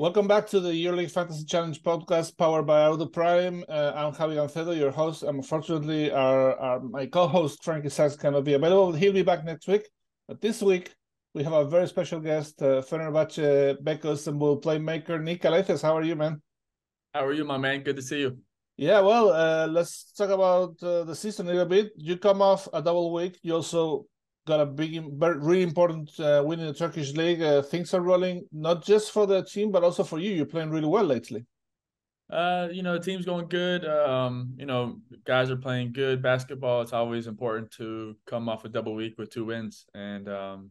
Welcome back to the EuroLeague Fantasy Challenge podcast powered by Ardu Prime. Uh, I'm Javi Gancedo, your host. Unfortunately, our, our my co-host Frankie Sachs cannot be available. He'll be back next week. But this week, we have a very special guest, uh, Fenerbahce Beko Istanbul playmaker Nick Calathes. How are you, man? How are you, my man? Good to see you. Yeah, well, uh, let's talk about uh, the season a little bit. You come off a double week. You also got a big, really important uh, win in the Turkish league. Uh, things are rolling not just for the team, but also for you. You're playing really well lately. Uh, you know, the team's going good. Um, you know, guys are playing good basketball. It's always important to come off a double week with two wins, and um,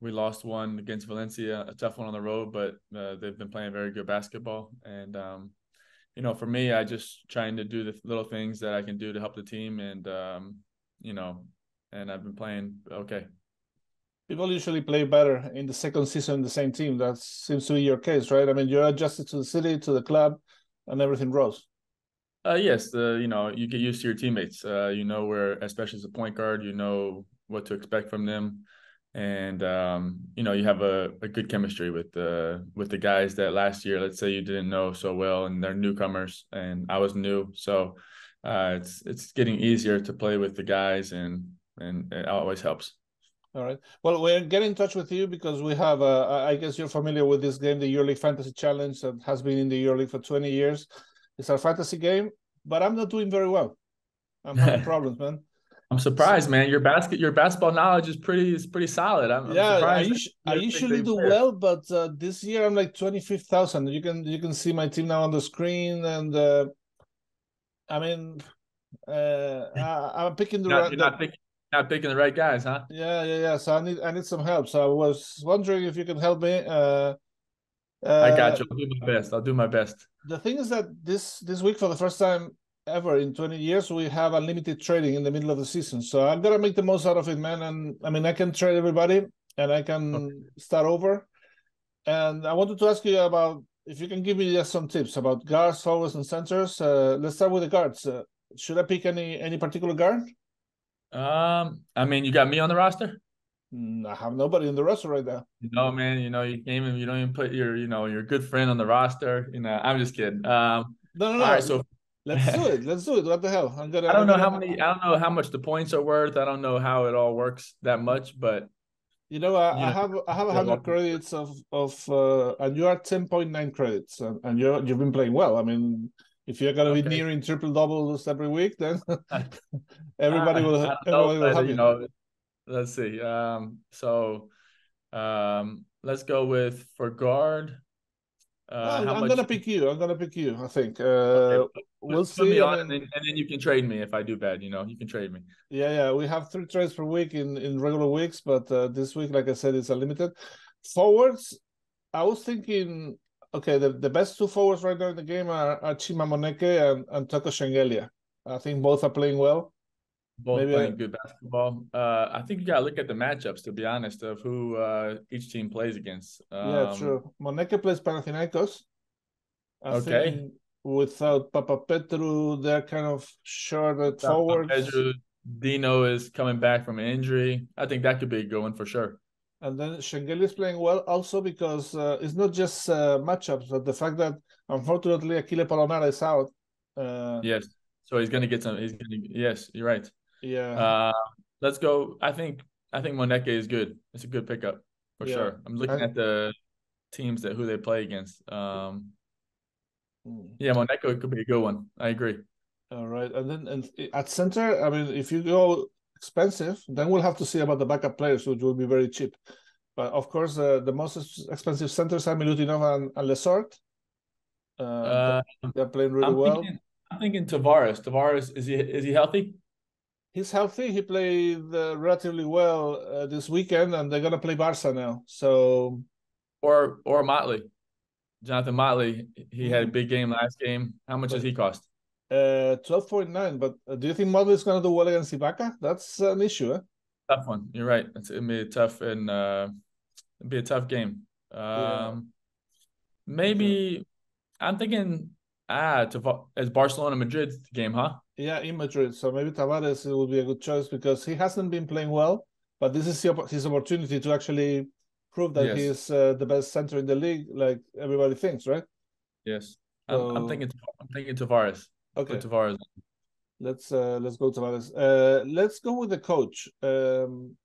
we lost one against Valencia, a tough one on the road, but uh, they've been playing very good basketball. And um, you know, for me, I just trying to do the little things that I can do to help the team, and um, you know, and I've been playing okay. People usually play better in the second season in the same team. That seems to be your case, right? I mean, you're adjusted to the city, to the club, and everything rolls. Uh, yes, the you know you get used to your teammates. Uh, you know where, especially as a point guard, you know what to expect from them, and um, you know you have a, a good chemistry with the with the guys that last year, let's say you didn't know so well, and they're newcomers, and I was new, so uh, it's it's getting easier to play with the guys, and and it always helps. All right. Well, we're getting in touch with you because we have, uh, I guess you're familiar with this game, the EuroLeague Fantasy Challenge, that has been in the EuroLeague for 20 years. It's our fantasy game, but I'm not doing very well. I'm having problems, man. I'm surprised, man. Your basket, your basketball knowledge is pretty is pretty solid. I'm, yeah, I'm I, I usually do player. well, but uh, this year I'm like twenty fifth thousand. You can you can see my team now on the screen, and uh, I mean, uh, I, am picking the. Not, you're not picking not picking the right guys, huh? Yeah, yeah, yeah. So I need I need some help. So I was wondering if you can help me. Uh, uh, I got you. I'll do my best. I'll do my best. The thing is that this this week, for the first time ever in 20 years, we have unlimited trading in the middle of the season. So I'm gonna make the most out of it, man. And I mean, I can trade everybody, and I can okay. start over. And I wanted to ask you about if you can give me just some tips about guards, forwards, and centers. Uh, let's start with the guards. Uh, should I pick any any particular guard? Um, I mean, you got me on the roster. Mm, I have nobody in the roster right now. You know, man. You know, you came and you don't even put your, you know, your good friend on the roster. You know, I'm just kidding. Um, no, no, no. All right, so let's do it. Let's do it. What the hell? I'm gonna. I don't know how many. I don't know how much the points are worth. I don't know how it all works that much, but you know, I, I have I have hundred credits of of, uh, and you are ten point nine credits, and, and you you've been playing well. I mean, if you're going to okay. be nearing triple doubles every week, then everybody will. Everybody will have you know. Let's see. Um, so um, let's go with for guard. Uh, I'm much... gonna pick you. I'm gonna pick you. I think. Uh, okay. We'll Put see. On, and, then, and, then, you can trade me if I do bad. You know, you can trade me. Yeah, yeah. We have three trades per week in in regular weeks, but uh, this week, like I said, it's unlimited. Forwards, I was thinking okay, the, the best two forwards right now in the game are, are Chima Moneke and, and Toko Shengelia. I think both are playing well. Both Maybe playing I, good basketball. Uh, I think you got to look at the matchups, to be honest, of who uh, each team plays against. Um, yeah, true. Moneke plays Panathinaikos. I okay. without Papapetrou, they're kind of short at forwards. Pedro, Dino is coming back from an injury. I think that could be a good one for sure. And then Shengelia is playing well also because uh, it's not just uh, matchups, but the fact that unfortunately Achille Polonara is out. Uh, yes, so he's gonna get some. He's gonna. Yes, you're right. Yeah. Uh, let's go. I think I think Moneke is good. It's a good pickup for yeah. sure. I'm looking at the teams that who they play against. Um, hmm. yeah, Moneke could be a good one. I agree. All right, and then and at center, I mean, if you go expensive, then we'll have to see about the backup players, which will be very cheap. But of course, uh, the most expensive centers are Milutinov and, and Lessort. Uh, uh, they're playing really I'm well. Thinking, I'm thinking Tavares. Tavares is he is he healthy? He's healthy. He played uh, relatively well uh, this weekend, and they're gonna play Barca now. So, or or Motley, Jonathan Motley. He had a big game last game. How much but, does he cost? Uh, 12.9. But uh, do you think Motley is going to do well against Ibaka? That's an issue, eh? Tough one. You're right. It's gonna be a tough and uh, it'll be a tough game. Um, yeah. maybe I'm thinking ah to as Barcelona Madrid game, huh? Yeah, in Madrid. So maybe Tavares would be a good choice because he hasn't been playing well, but this is his opportunity to actually prove that Yes. he's uh, the best center in the league, like everybody thinks, right? Yes, I'm, I'm thinking. I'm thinking Tavares. Okay, Put Tavares. let's uh, let's go to Tavares. Uh, let's go with the coach. Um,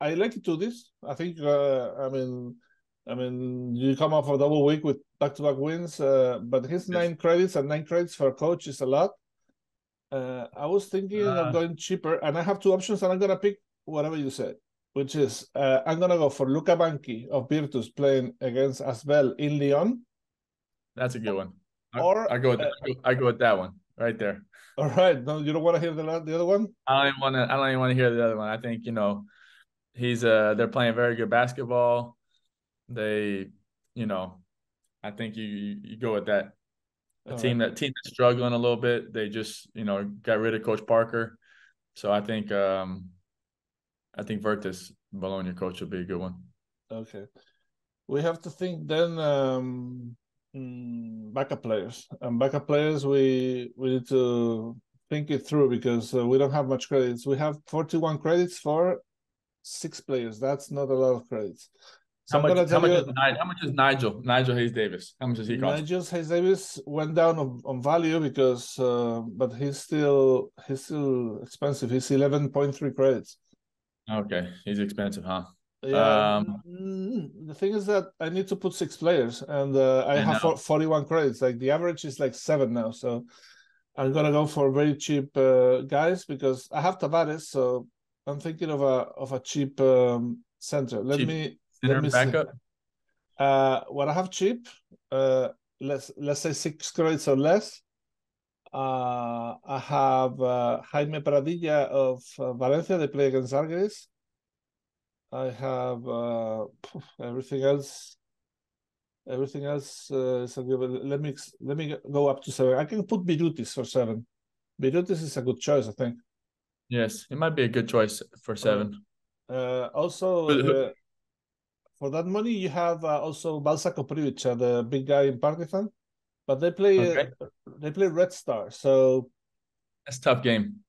I like to do this. I think. Uh, I mean, I mean, you come off a double week with back-to-back wins, uh, but his Yes. nine credits and nine credits for a coach is a lot. Uh, I was thinking Uh, of going cheaper, and I have two options, and I'm gonna pick whatever you said, which is uh, I'm gonna go for Luca Banchi of Virtus playing against Asvel in Lyon. That's a good one. I, Or, I go. With, uh, I go- with that one right there. All right, no, you don't want to hear the the other one. I don't even want to. I don't even want to hear the other one. I think you know, he's uh they're playing very good basketball. They, you know, I think you you, go with that. A All team that team that's struggling a little bit. They just you know got rid of Coach Parker, so I think um, I think Virtus Bologna coach would be a good one. Okay. We have to think then um mm, backup players. And backup players we we need to think it through because uh, we don't have much credits. We have 41 credits for six players. That's not a lot of credits. So How much? How much, you is Nigel, how much is Nigel? Nigel Hayes Davis. How much does he cost? Nigel Hayes Davis went down on, on value because uh, but he's still he's still expensive. He's 11.3 credits. Okay, he's expensive, huh? Yeah, Um, mm, the thing is that I need to put six players, and uh, I I have know. 41 credits. Like the average is like seven now, so I'm gonna go for very cheap uh, guys because I have Tavares, so I'm thinking of a of a cheap um, center. Let Cheap me let me see. Uh, what I have cheap, uh, let's let's say six credits or less. Uh, I have uh, Jaime Pradilla of uh, Valencia. They play against. I have uh, everything else. Everything else uh, is a good. Let me let me go up to seven. I can put Birutis for seven. Birutis is a good choice, I think. Yes, it might be a good choice for seven. Uh, also, uh, for that money, you have uh, also Balsa Koprivica, uh, the big guy in Partizan, but they play Okay. uh, they play Red Star. So That's a tough game.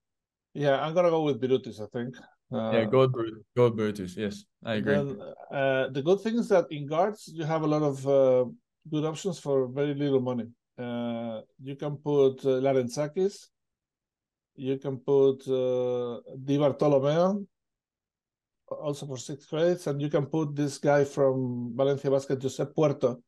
yeah, I'm gonna go with Birutis. I think. Uh, yeah, go go Birutis. Yes, I agree. Then, uh, the good thing is that in guards you have a lot of uh, good options for very little money. Uh, you can put uh, Larentzakis, you can put uh, Di Bartolomeo, also for six credits, and you can put this guy from Valencia Basket, Josep Puerto,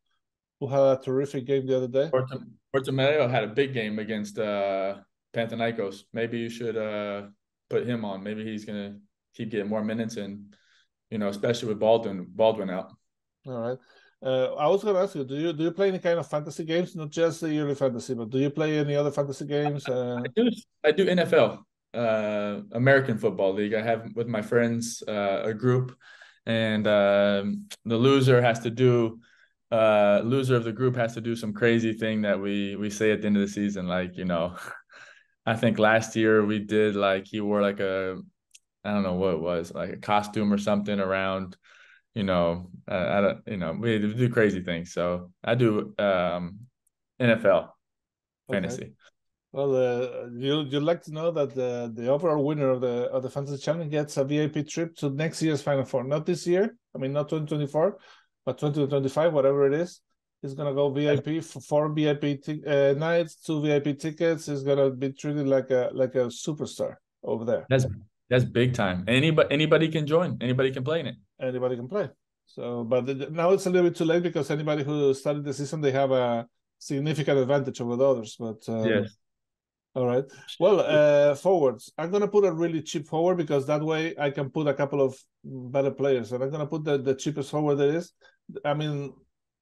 who had a terrific game the other day. Puerto, Porto Medio had a big game against uh, Panathinaikos. Maybe you should uh, put him on. Maybe he's gonna keep getting more minutes, and you know, especially with Baldwin Baldwin out. All right. Uh, I was going to ask you, do you do you play any kind of fantasy games, not just the yearly fantasy, but do you play any other fantasy games? Uh, I do I do NFL, uh, American Football League. I have with my friends uh, a group, and um, the loser has to do. Uh, loser of the group has to do some crazy thing that we we say at the end of the season. Like you know, I think last year we did like he wore like a, I don't know what it was, like a costume or something around. You know, uh, I don't. You know, we do crazy things. So I do um, NFL Okay. fantasy. Well, uh, you you'd like to know that the the overall winner of the of the fantasy challenge gets a VIP trip to next year's Final Four. Not this year. I mean, not 2024, but 2025, whatever it is. He's gonna go VIP for four VIP ti- uh, nights, two VIP tickets. He's gonna be treated like a like a superstar over there. That's that's big time. Anybody anybody can join. Anybody can play in it. Anybody can play. So, but now it's a little bit too late because anybody who started the season they have a significant advantage over the others. But um, All right. Well, uh, forwards. I'm gonna put a really cheap forward because that way I can put a couple of better players, and I'm gonna put the, the cheapest forward there is. I mean,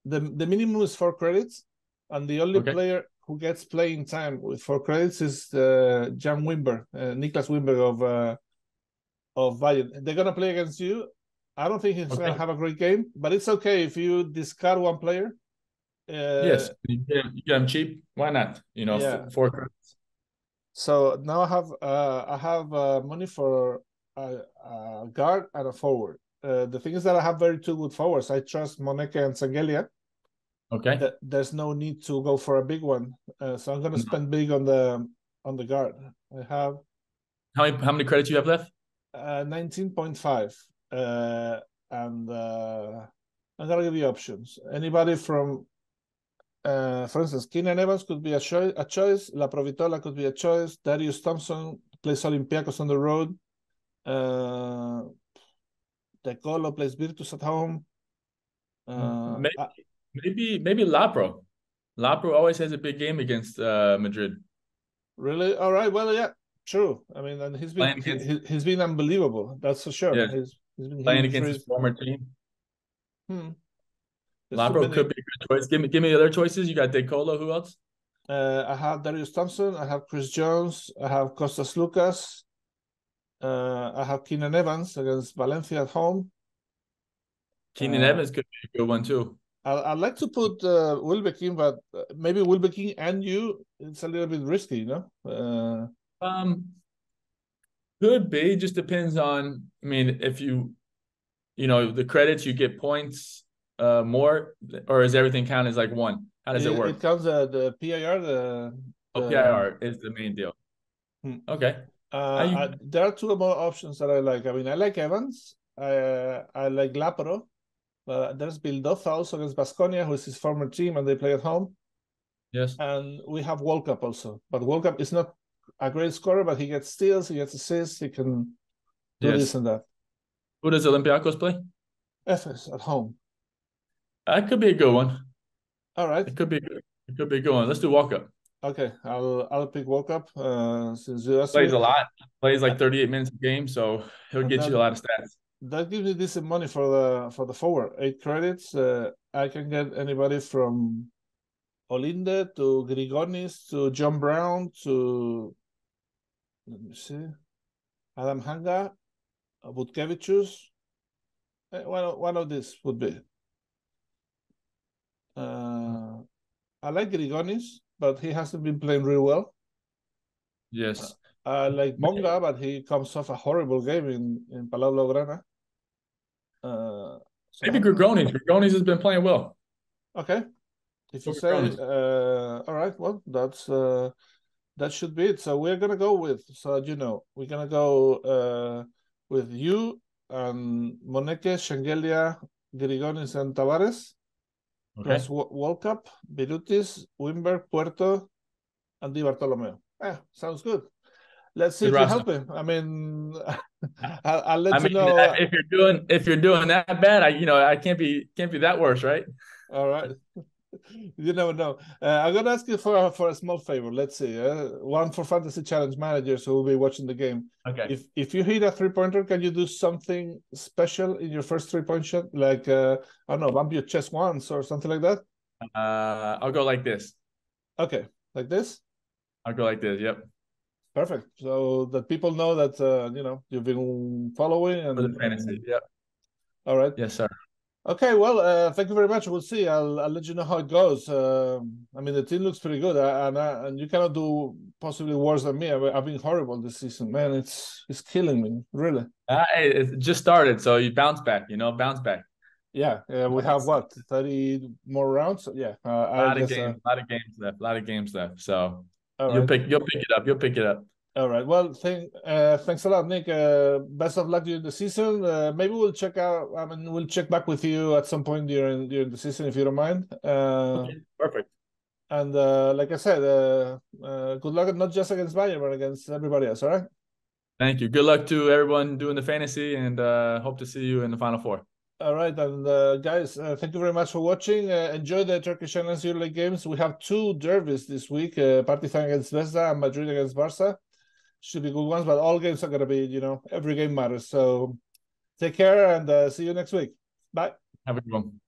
the the minimum is four credits, and the only Okay. player who gets playing time with four credits is uh, Jan Wimberg, uh, Niklas Wimberg of uh, of Bayern. They're gonna play against you. I don't think he's Okay. gonna have a great game, but it's okay if you discard one player. Uh, yes, you them cheap. Why not? You know, Yeah. four credits. So now I have uh, I have uh, money for a, a guard and a forward. Uh, the thing is that I have very two good forwards. I trust Moneke and Shengelia. Okay. Th- There's no need to go for a big one, uh, so I'm gonna No. spend big on the on the guard. I have How many how many credits you have left? Uh, 19.5, uh, and uh, I'm gonna give you options. Anybody from, uh, for instance, Keenan Evans could be a, cho- a choice. Laprovittola could be a choice. Darius Thompson plays Olympiacos on the road. Uh, De Colo plays Virtus at home. Uh, maybe, I- maybe maybe Lapro. Lapro always has a big game against uh, Madrid. really? All right. Well, yeah, true. I mean, and he's been he, he's been unbelievable. That's for sure. Yeah. He's, he's been Playing against his former team. Hmm. There's too Lapro many- could be a good choice. Give me give me other choices. You got De Colo. Who else? Uh, I have Darius Thompson. I have Chris Jones. I have Kostas Sloukas. Uh, I have Keenan Evans against Valencia at home. Keenan Uh, Evans could be a good one too. I, I'd like to put uh, Wilbekin, but uh, maybe Wilbekin and you, it's a little bit risky, you know? Um, could be. Just depends on. I mean, if you, you know, the credits you get points uh more, or is everything count as like one? How does it, work? It counts uh, the PIR, the. oh, the- PIR is the main deal. Hmm. Okay. Uh, you- I- there are two more options that I like. I mean, I like Evans. I uh, I like Lapro. But there's Vildoza also against Baskonia, who is his former team, and they play at home. Yes. And we have Walkup also. But Walkup is not a great scorer, but he gets steals, he gets assists, he can do Yes. this and that. Who does Olympiacos play? Efes at home. That could be a good one. All right. It could be. It could be a good one. Let's do Walkup. Okay. I'll I'll pick Walkup uh, since you asked Plays me. a lot. Plays like 38 minutes a game, so he'll And get you a lot of stats. That gives me decent money for the for the forward. Eight credits. Uh, I can get anybody from Olinde to Grigonis to John Brown to let me see, Adam Hanga, uh, Butkevicius. Uh, One of, one of these would be. Uh, I like Grigonis, but he hasn't been playing real well. Yes. I like Monga, but he comes off a horrible game in in Palau Blaugrana. Uh, so Maybe Grigonis. Grigonis has been playing well. Okay. If you say, uh, all right, well, that's uh, that should be it. So we're gonna go with, so you know, we're gonna go uh, with you and Moneke, Shengelia, Grigonis, and Tavares, Okay. plus Cup, Birutis, Wimberg, Puerto, and Di Bartolomeo. Eh, sounds good. Let's see Good if you help him. I mean, I'll, I'll let I you mean, know. uh, if you're doing if you're doing that bad, I you know I can't be can't be that worse, right? All right. You never know. Uh, I'm gonna ask you for for a small favor. Let's see. Uh, one for fantasy challenge managers who will be watching the game. Okay. If if you hit a three pointer, can you do something special in your first three point shot? Like uh, I don't know, bump your chest once or something like that. Uh, I'll go like this. Okay, like this. I'll go like this. Yep. Perfect. So that people know that uh, you know you've been following and, For the fantasy. Yep. all right. Yes, sir. Okay, well, uh, thank you very much. We'll see. I'll I'll let you know how it goes. Um, I mean, the team looks pretty good, uh, and I, and you cannot do possibly worse than me. I've, I've been horrible this season, man. It's it's killing me, really. Uh, it, just started, so you bounce back. You know, bounce back. Yeah, yeah. We have what thirty more rounds. Yeah, uh, A I lot of games. A lot of games left. A lot of games left. So Uh, all you'll pick. You'll pick it up. You'll pick it up. All right. Well, thank uh, thanks a lot, Nick. Uh, best of luck during the season. Uh, maybe we'll check out. I mean, we'll check back with you at some point during during the season if you don't mind. Uh, Okay. Perfect. And uh, like I said, uh, uh, good luck not just against Bayern, but against everybody else. All right. Thank you. Good luck to everyone doing the fantasy, and uh, hope to see you in the final four. All right, and uh, guys, uh, thank you very much for watching. Uh, enjoy the Turkish Airlines EuroLeague games. We have two derbies this week: uh, Partizan against Zvezda and Madrid against Barca. Should be good ones, but all games are gonna be, you know, every game matters. So take care and uh, see you next week. Bye. Have a good one.